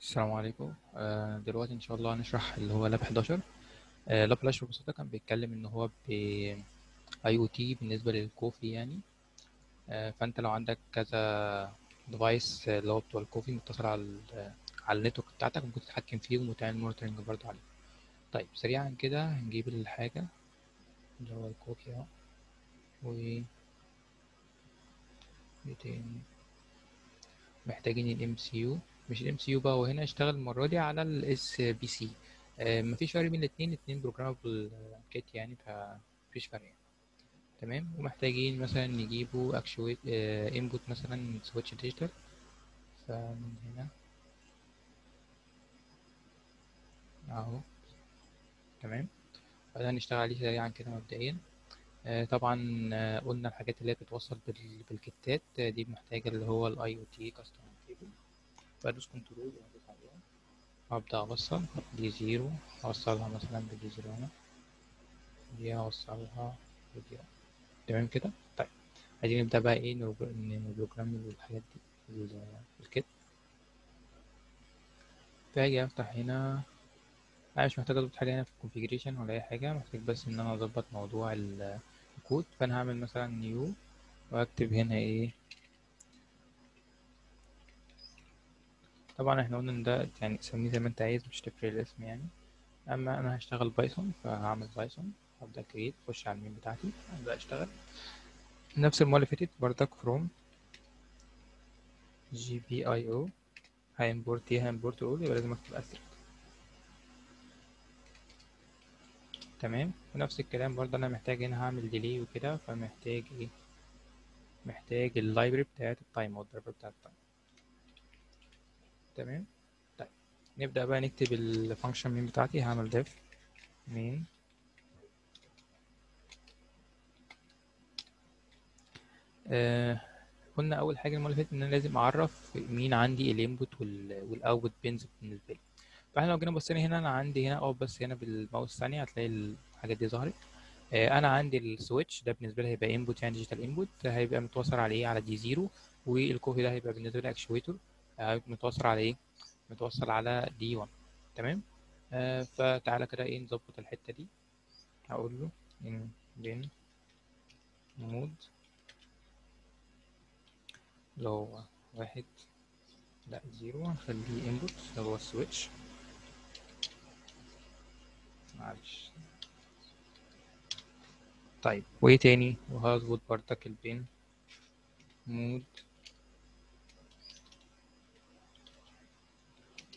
السلام عليكم. آه، دلوقتي إن شاء الله هنشرح اللي هو lab 11 آه، lab 11 ببساطة كان بيتكلم إن هو ب IoT بالنسبة لل coffee يعني. آه، فأنت لو عندك كذا device اللي هو بتوع ال coffee متصل على على ال network بتاعتك ممكن تتحكم فيهم وتعمل monitoring برضه عليهم طيب سريعا كده هنجيب الحاجة اللي هو ال coffee أهو. و إيه؟ محتاجين ال MCU مش ال MCU بقى وهنا اشتغل المرة دي على ال SBC. مفيش فرق بين الاثنين الاثنين programmable kit يعني فمفيش فرق يعني. تمام؟ ومحتاجين مثلا نجيبه actuate input مثلا switch digital فمن هنا. أهو. تمام؟ بعدين هنشتغل عليه سريعا كده مبدئيا. آه، طبعا آه، قلنا الحاجات اللي هي بتتوصل بال- بال kitات آه، دي محتاجة اللي هو ال IoT custom cable بدوس control وادوس عليها وابدا أوصل D zero أوصلها مثلا ب D zero هنا. دي أوصلها ب D. تمام كده؟ طيب. عايزين نبدأ بقى إيه؟ ن pr- ن program الحاجات دي. ال- ال kit فاجي أفتح هنا. أنا مش محتاج أضبط حاجة هنا في ال configuration ولا أي حاجة. محتاج بس إن أنا اظبط موضوع ال- الكود. فأنا هعمل مثلا new وأكتب هنا إيه؟ طبعا إحنا قلنا إن ده يعني سميه زي ما أنت عايز مش تفرق الاسم يعني. أما أنا هشتغل Python فهعمل Python هبدأ create أخش على ال main بتاعتي ابدا أشتغل. نفس المره اللي فاتت بردك from GPIO ه import إيه ه import all يبقى لازم أكتب asterisk تمام؟ ونفس الكلام برضه أنا محتاج هنا هعمل delay وكده فمحتاج إيه؟ محتاج ال library بتاعت ال time أو الدرجه بتاعت ال time تمام؟ طيب نبدأ بقى نكتب ال function main بتاعتي هعمل def main آه قلنا أول حاجة المرة اللي فاتت إن أنا لازم أعرف مين عندي ال input وال output pins بالنسبة لي. فإحنا لو جينا بصينا هنا أنا عندي هنا آه بس هنا بالماوس الثانية هتلاقي الحاجات دي ظهرت. آه أنا عندي ال switch ده بالنسبة لي هيبقى input يعني digital input هيبقى متوصل على إيه؟ على D zero وال coffee ده هيبقى بالنسبة لي actuator متوصل على إيه؟ متوصل على D 1 تمام؟ آه فتعالى كده إيه نظبط الحتة دي. هقول له إن pin mode اللي هو واحد لا zero هنخليه input اللي هو ال switch معلش. طيب وإيه تاني؟ وهظبط برضك ال pin. mode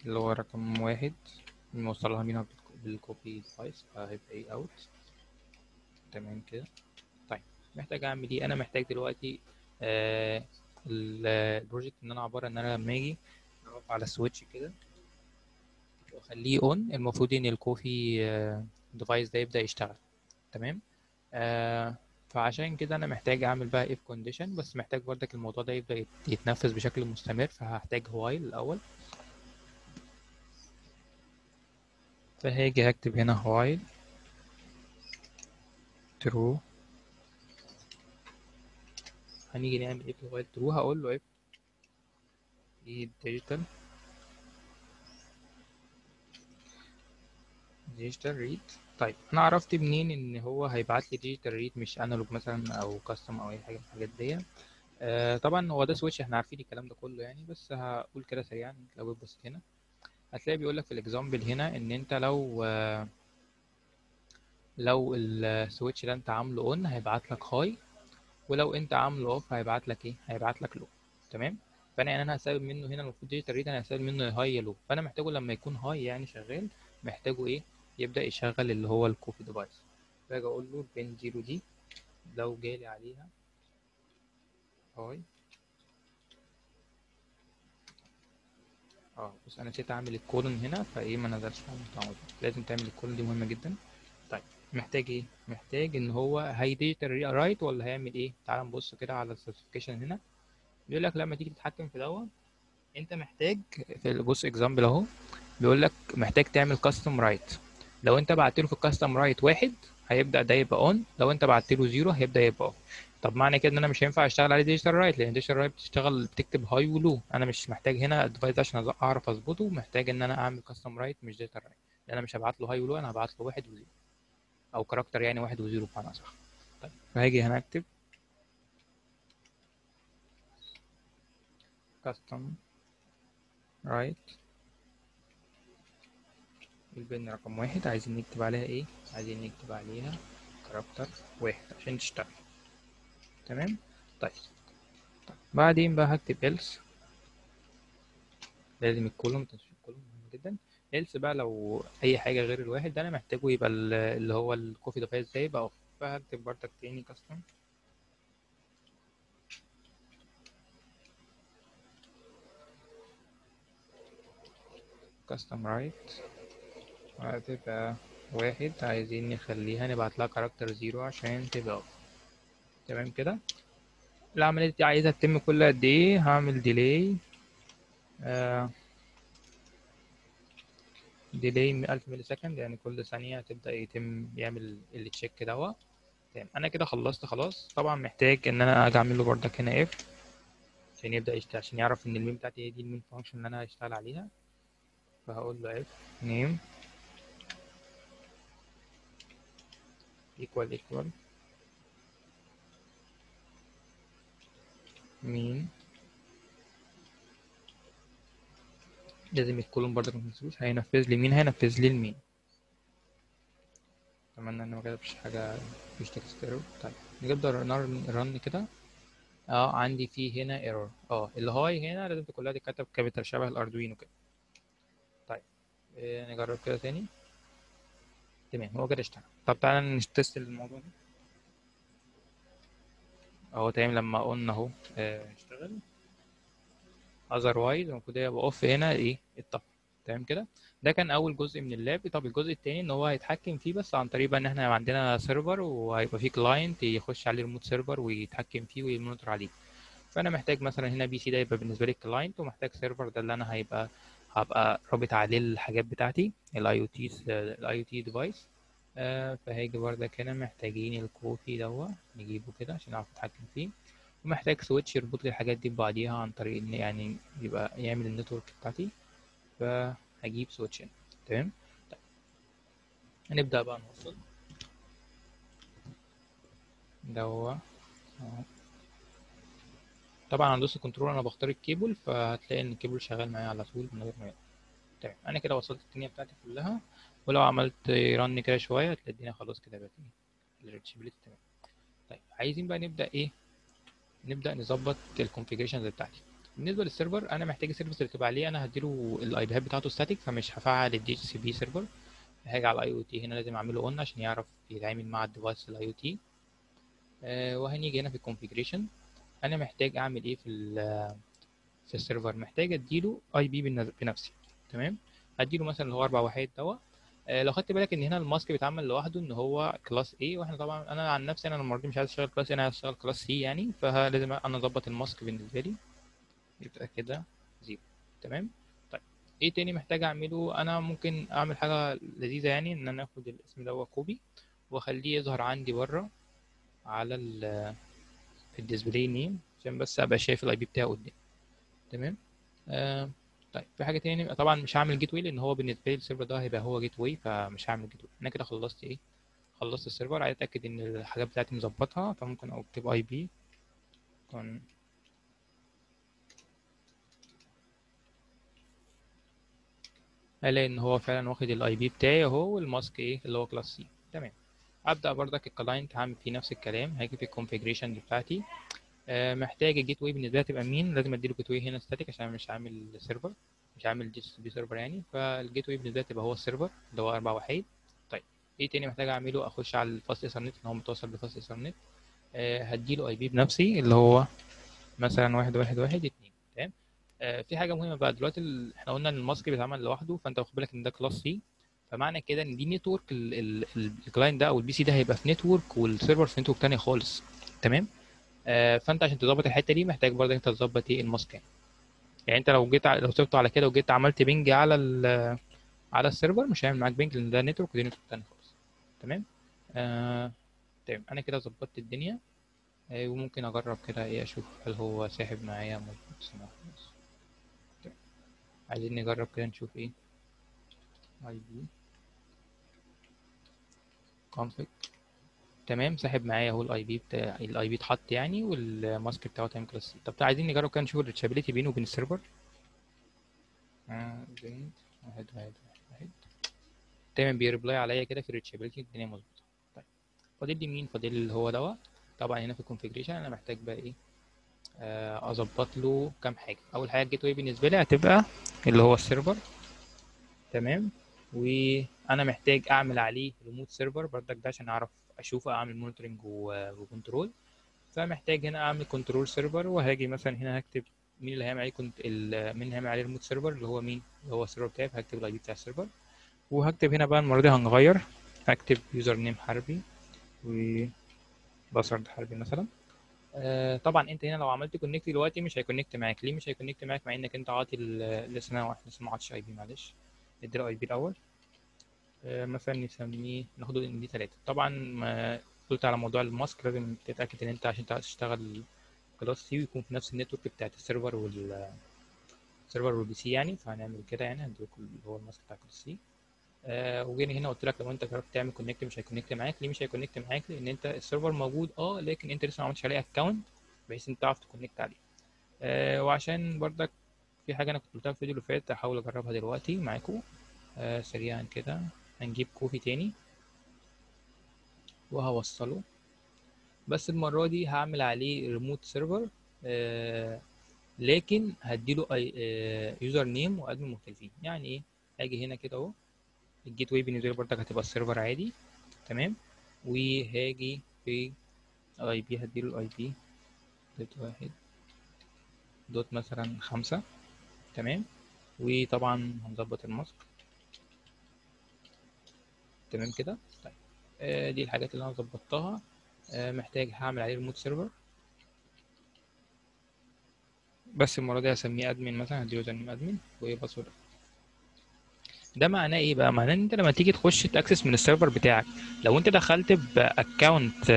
اللي هو رقم واحد نوصلها منها بال coffee device فهيبقى إيه out تمام كده؟ طيب محتاج أعمل إيه؟ أنا محتاج دلوقتي آه ال project إن أنا عبارة إن أنا لما أجي اقف على ال switch كده وأخليه on المفروض إن ال coffee device ده يبدأ يشتغل. تمام؟ آه فعشان كده أنا محتاج أعمل بقى if condition بس محتاج برضك الموضوع ده يبدأ يت- يتنفذ بشكل مستمر فهحتاج while الأول. فهاجي هكتب هنا while. true. هنيجي نعمل if while true هقول له if إيه digital digital read. طيب أنا عرفت منين إن هو هيبعت لي digital read مش analog مثلا أو custom أو أي حاجة من الحاجات دي آه طبعا هو ده switch إحنا عارفين الكلام ده كله يعني بس هقول كده سريعا لو بصيت هنا. هتلاقي بيقول لك في ال example هنا إن أنت لو لو ال switch ده أنت عامله on هيبعت لك high ولو أنت عامله off هيبعت لك إيه؟ هيبعت لك low تمام؟ فأنا يعني أنا هستقبل منه هنا المفروض digital read أنا هستقبل منه high low فأنا محتاجه لما يكون high يعني شغال محتاجه إيه؟ يبدأ يشغل اللي هو ال coffee device باجي أقول له pin zero دي لو جالي عليها high آه بص أنا نسيت أعمل ال colon هنا فإيه ما نزلش متعود لازم تعمل ال colon دي مهمة جدا. طيب محتاج إيه؟ محتاج إن هو هي digital write ولا هيعمل إيه؟ تعال نبص كده على ال specification هنا. بيقول لك لما تيجي تتحكم في دوت أنت محتاج في بص example أهو. بيقول لك محتاج تعمل custom write لو أنت بعت له في ال custom write واحد هيبدأ ده يبقى on لو أنت بعت له zero هيبدأ يبقى off طب معنى كده إن أنا مش هينفع أشتغل عليه digital write لأن digital write بتشتغل بتكتب high و low أنا مش محتاج هنا ال device عشان أعرف أظبطه محتاج إن أنا أعمل custom write مش digital write لأن أنا مش هبعت له high و low أنا هبعت له واحد و zero أو character يعني واحد و zero بمعنى صح طيب فهاجي هنا أكتب. custom write ال pin رقم واحد. عايزين نكتب عليها إيه؟ عايزين نكتب عليها character واحد عشان تشتغل. تمام؟ طيب. بعدين بقى هكتب else. لازم ال colon متنسوش ال colon مهم جدا. else بقى لو أي حاجة غير الواحد ده أنا محتاجه يبقى اللي هو ال coffee ده يبقى off. فهكتب بردك تاني custom custom write هتبقى واحد عايزين نخليها نبعت لها character zero عشان تبقى off. تمام كده؟ العملية دي عايزها تتم كل قد إيه؟ هعمل delay آه delay 1000 milli second يعني كل ثانية تبدأ يتم يعمل ال check دوا. تمام. أنا كده خلصت خلاص. طبعا محتاج إن أنا أجي أعمل له بردك هنا if عشان يبدأ يشتغل عشان يعرف إن ال main بتاعتي هي دي ال main function اللي أنا هشتغل عليها. فهقول له if name equal equal. main؟ لازم ال colon برضك متنسوش هينفذ لي main هينفذ لي ال main أتمنى إن ما كتبش حاجة مفيش text error طيب نبدا run كده. آه عندي فيه هنا error آه ال high هنا لازم كلها تتكتب capital شبه ال Arduino كده. طيب إيه نجرب كده تاني. تمام هو كده اشتغل. طب تعالى ن test الموضوع ده. أهو تمام لما قلنا أهو آه اشتغل otherwise المفروض يبقى off هنا إيه اتطفى تمام كده؟ ده كان أول جزء من ال lab. طب الجزء التاني إن هو هيتحكم فيه بس عن طريق بقى إن إحنا عندنا server وهيبقى فيه client يخش عليه remote server ويتحكم فيه وي monitor عليه. فأنا محتاج مثلا هنا PC ده يبقى بالنسبة لي ال client ومحتاج server ده اللي أنا هيبقى هبقى رابط عليه الحاجات بتاعتي ال IoT ال IoT device فهيجي بردك هنا محتاجين ال coffee دوا نجيبه كده عشان نعرف نتحكم فيه. ومحتاج switch يربط لي الحاجات دي ببعضيها عن طريق إن يعني يبقى يعمل ال network بتاعتي. فهجيب switch هنا تمام؟ طيب. هنبدأ بقى نوصل. دوا طبعا عند دوس control أنا بختار الكيبل فهتلاقي إن الكيبل شغال معايا على طول من غير ما تمام أنا كده وصلت الدنيا بتاعتي كلها. ولو عملت run كده شوية هتلاقي الدنيا خلاص كده بقت إيه؟ تمام. طيب عايزين بقى نبدأ إيه؟ نبدأ نظبط ال configurations بتاعتي. بالنسبة لل server أنا محتاج ال service اللي تبقى عليه أنا هديله ال IP بتاعته static فمش هفعل ال DHCP server هاجي على ال IoT هنا لازم أعمله on عشان يعرف يتعامل مع ال device ال IoT وهنيجي هنا في ال configuration أنا محتاج أعمل إيه في في ال server محتاج أديله IP بنفسي تمام؟ أديله مثلا اللي هو أربع وحيد دوا لو خدت بالك إن هنا ال mask بيتعمل لوحده إن هو class A وإحنا طبعا أنا عن نفسي أنا المره دي مش عايز أشتغل class A أنا عايز أشتغل class C يعني فلازم أنا اظبط ال mask بالنسبة لي. يبقى كده zero. تمام؟ طيب. إيه تاني محتاج أعمله؟ أنا ممكن أعمل حاجة لذيذة يعني إن أنا آخد الاسم ده copy وأخليه يظهر عندي بره على ال في ال display name عشان بس أبقى شايف ال IP بتاعه قدامي. تمام؟ آه طيب في حاجة تاني؟ طبعا مش هعمل gateway لأن هو بالنسبة لي ال server ده هيبقى هو gateway فمش هعمل gateway أنا كده خلصت إيه؟ خلصت ال server. عايز أتأكد إن الحاجات بتاعتي مظبطها فممكن أكتب IP config ألاقي إن هو فعلا واخد ال IP بتاعي أهو وال mask إيه؟ اللي هو class C تمام. أبدأ بردك ال client هعمل فيه نفس الكلام. هاجي في ال configuration بتاعتي. محتاج ال gateway بالنسبة لي تبقى مين؟ لازم أديله gateway هنا static عشان مش عامل server مش عامل DHCP server يعني. فال gateway بالنسبة لي تبقى هو ال server اللي هو أربع وحيد. طيب إيه تاني محتاج أعمله؟ أخش على ال fast ethernet إن هو متوصل ب fast ethernet آه هديله IP بنفسي اللي هو مثلا واحد واحد واحد اتنين. تمام؟ آه في حاجة مهمة بقى دلوقتي. إحنا قلنا إن ال mask بيتعمل لوحده فأنت واخد بالك إن ده class C فمعنى كده إن دي network ال client ده أو ال PC ده هيبقى في network وال server في network تانية خالص. تمام؟ آه فانت عشان تظبط الحته دي محتاج برضه انت تظبط إيه ال mask يعني. يعني انت لو جيت لو سبته على كده وجيت عملت ping على ال على ال server مش هيعمل معاك ping لأن ده network ودي network تاني خالص تمام آه تمام أنا كده ظبطت الدنيا آه، وممكن اجرب كده إيه أشوف هل هو ساحب معايا مظبوط. طيب. عايزين نجرب كده نشوف إيه IP config تمام ساحب معايا اهو ال IP بتاع ال IP اتحط يعني وال mask بتاعه تمام class طب عايزين نجرب كده نشوف ال reachability بينه وبين ال server. آه، واحد واحد واحد. تمام بي reply عليا كده في ال reachability الدنيا مظبوطة. طيب فاضل لي مين؟ فاضل اللي هو دوت. طبعا هنا في ال configuration أنا محتاج بقى إيه؟ آه، أظبط له كام حاجة. أول حاجة ال gateway بالنسبة لي هتبقى اللي هو ال server. تمام. وأنا محتاج أعمل عليه remote server برضك ده عشان أعرف اشوفه أعمل monitoring و control فمحتاج هنا أعمل control server وهاجي مثلا هنا هكتب مين اللي هيعمل عليه كنت مين اللي هيعمل عليه remote server اللي هو مين اللي هو ال server بتاعي هكتب ال IP بتاع ال server وهكتب هنا بقى المرة دي هنغير. هكتب username حربي و password حربي مثلا. آه، طبعا أنت هنا لو عملت connect دلوقتي مش هي connect معاك. ليه مش هي connect معاك؟ مع إنك أنت عاطي لسه أنا لسه ما عطش IP معلش. اديله IP الأول. مثلا نسميه ناخده ان دي 3 طبعا ما قلت على موضوع ال mask لازم تتأكد إن أنت عشان تشتغل class C ويكون في نفس ال network بتاعت ال server وال ال server وال PC يعني فهنعمل كده يعني هنديكوا اللي هو ال mask بتاع class C. آه وجينا هنا قلت لك لو أنت جربت تعمل connect مش هي connect معاك. ليه مش هي connect معاك؟ لأن أنت ال server موجود آه لكن أنت لسه ما عملتش عليه account بحيث انت تعرف ت connect عليه. آه وعشان برضك في حاجة أنا كنت قلتها في الفيديو اللي فات هحاول أجربها دلوقتي معاكم آه سريعا كده. هنجيب coffee تاني. وهوصله. بس المرة دي هعمل عليه remote server آه لكن هديله username و admin مختلفين يعني إيه؟ هاجي هنا كده أهو. ال gateway بالنسبة لي برضك هتبقى ال server عادي. تمام؟ وهاجي في IP هديله ال IP دوت واحد. دوت مثلا خمسة. تمام؟ وطبعا هنظبط ال mask. تمام كده؟ طيب. آه دي الحاجات اللي أنا ظبطتها. آه محتاج هعمل عليه remote server بس المرة دي هسميه admin مثلا هديله username admin و password. ده معناه إيه بقى؟ معناه إن أنت لما تيجي تخش ت access من ال server بتاعك لو أنت دخلت ب account ال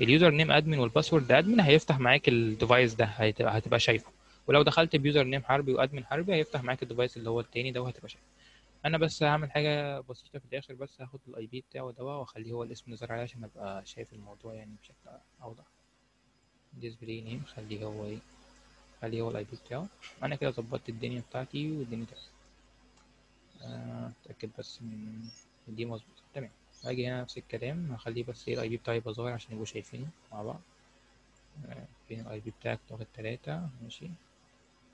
username admin وال password admin هيفتح معاك ال device ده هتبقى شايفه. ولو دخلت ب username حربي و admin حربي هيفتح معاك ال device اللي هو التاني ده وهتبقى شايفه. أنا بس هعمل حاجة بسيطة في الآخر بس هاخد ال IP بتاعه ده وأخليه هو الاسم ظهر عليه عشان أبقى شايف الموضوع يعني بشكل أوضح. display name خليه هو إيه خليه هو ال IP بتاعه. أنا كده ظبطت الدنيا بتاعتي والدنيا تمام. أتأكد بس من دي مظبوطة. تمام. هاجي هنا نفس الكلام هخليه بس إيه ال IP بتاعي يبقى ظاهر عشان يبقوا شايفينه مع بعض. فين ال IP بتاعك؟ واخد تلاتة. ماشي.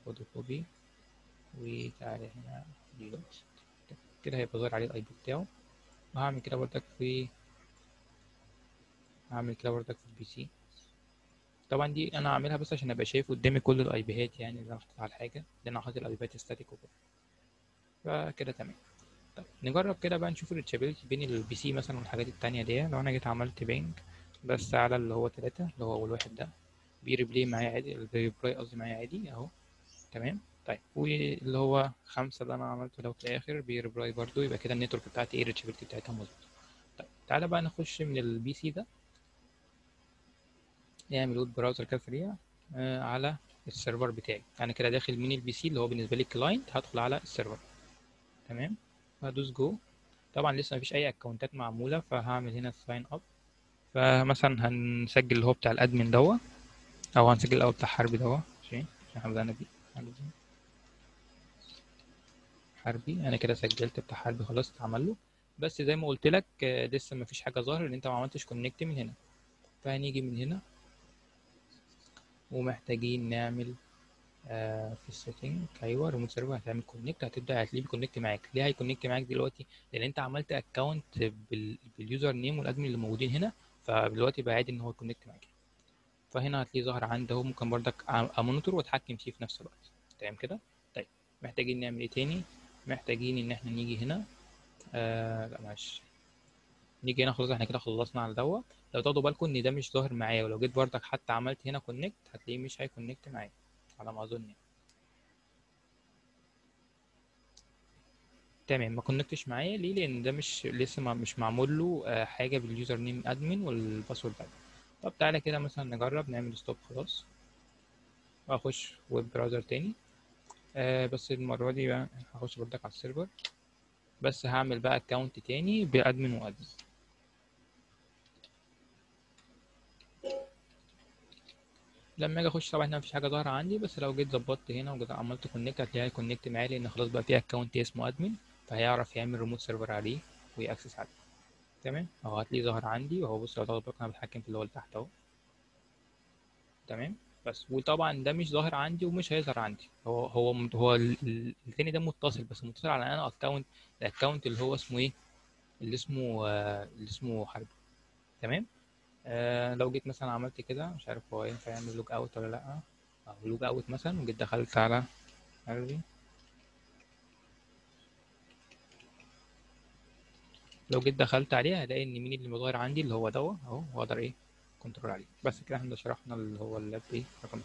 خد copy. وتعالى هنا دلوقت كده هيبقى ظاهر عليه ال IP بتاعه. وهعمل كده برضك في هعمل كده برضك في ال PC. طبعا دي أنا هعملها بس عشان أبقى شايف قدامي كل ال IP هات يعني اللي أنا حاططها على الحاجة. اللي أنا حاطط ال IP هات static وكده. فكده تمام. طيب نجرب كده بقى نشوف ال reachability بين ال PC مثلا والحاجات التانية دي. لو أنا جيت عملت ping بس على اللي هو تلاتة اللي هو أول واحد ده بي reply معايا عادي ال reply قصدي معايا عادي أهو. تمام. طيب واللي هو خمسة اللي أنا عملته لو في الآخر بي reply برضو يبقى كده ال network بتاعتي إيه ال reachability بتاعتها مظبوطة طيب تعالى بقى نخش من ال PC ده. نعمل web browser كده سريع آه على ال server بتاعي. أنا كده داخل من ال PC اللي هو بالنسبة لي client هدخل على ال server. تمام؟ هدوس جو طبعا لسه مفيش أي account ات معمولة فهعمل هنا sign up فمثلا هنسجل اللي هو بتاع ال admin دوا أو هنسجل الأول بتاع حربي دوا عشان إحنا بدأنا بيه. حربي. أنا كده سجلت بتاع حربي خلاص اتعمل له. بس زي ما قلت لك لسه مفيش حاجة ظاهرة ان أنت ما عملتش connect من هنا. فهنيجي من هنا. ومحتاجين نعمل آه في ال setting أيوه remote server هتعمل connect هتبدأ هتلاقيه بي connect معاك. ليه هي connect معاك دلوقتي؟ لأن أنت عملت account بال user name وال admin اللي موجودين هنا. فدلوقتي بقى عادي إن هو ي connect معاك. فهنا هتلاقيه ظاهر عندي أهو. ممكن برضك أ monitor وأتحكم فيه في نفس الوقت. تمام كده؟ طيب. محتاجين نعمل إيه تاني؟ محتاجين إن إحنا نيجي هنا. آه لا معلش. نيجي هنا خلاص إحنا كده خلصنا على دوت. لو تاخدوا بالكم إن ده مش ظاهر معايا ولو جيت برضك حتى عملت هنا connect هتلاقيه مش هي connect معايا على ما أظن يعني. تمام ما connect ش معايا. ليه؟ لأن ده مش لسه ما مش معمول له حاجة بال user name admin وال password admin طب تعالى كده مثلا نجرب نعمل stop خلاص. وأخش web browser تاني. آه بس المرة دي بقى هخش بردك على ال server. بس هعمل بقى account تاني ب admin و admin. لما أجي أخش طبعا هنا مفيش حاجة ظاهرة عندي بس لو جيت ظبطت هنا وجيت عملت connect هتلاقيها connect معايا لأن خلاص بقى في account اسمه admin فهيعرف يعمل remote server عليه وي access عليه. تمام؟ أهو هتلاقيه ظاهر عندي وهو بص لو بالك أنا بتحكم في اللي هو اللي تحت أهو. تمام؟ بس. وطبعا ده مش ظاهر عندي ومش هيظهر عندي. هو هو هو ال- ال- التاني ده متصل بس متصل على أنا account ال account اللي هو اسمه إيه؟ اللي اسمه آه، اللي اسمه حربي. تمام؟ آه لو جيت مثلا عملت كده مش عارف هو ينفع يعمل log out ولا لأ. أو log out مثلا وجيت دخلت على حربي لو جيت دخلت عليه هلاقي إن مين اللي متغير عندي اللي هو دوت أهو. واقدر إيه؟ control عليه. بس كده إحنا شرحنا اللي هو ال lab إيه رقم.